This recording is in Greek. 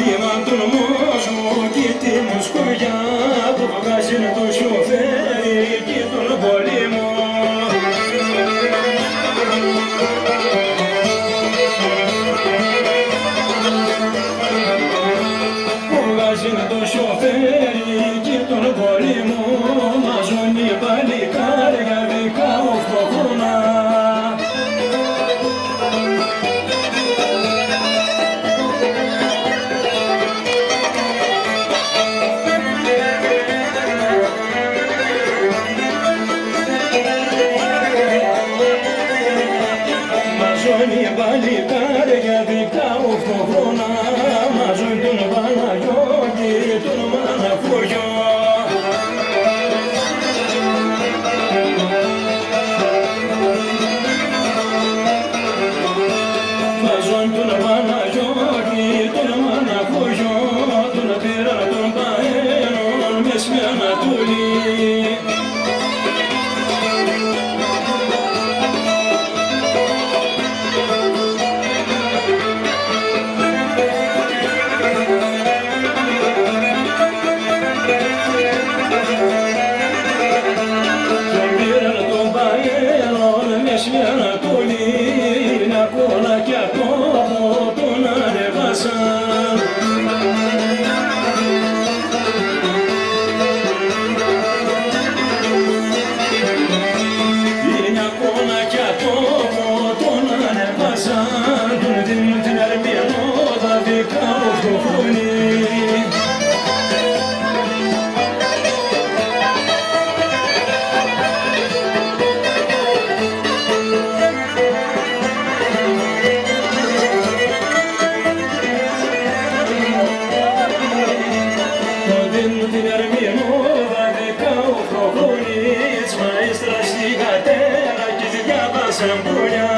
Θύμα τον κόσμο και τη μοσκογιά το βγάζει το σιωφέρι και τον πολύμο Βγάζει το σιωφέρι Μαζούν οι παλικάρια δικά οχτωχρώνα μαζούν τον Παναγιώτη τον Μαναφούριο. Μαζόν τον Παναγιώτη, τον Μαναφούριο, τον πήραν τον Παένον μες με Ανατολή. Κι ακόμα τον ανεβάσαν, τον δίνουν την Αρμιανό, τα δικά μου το φωνή. semburnya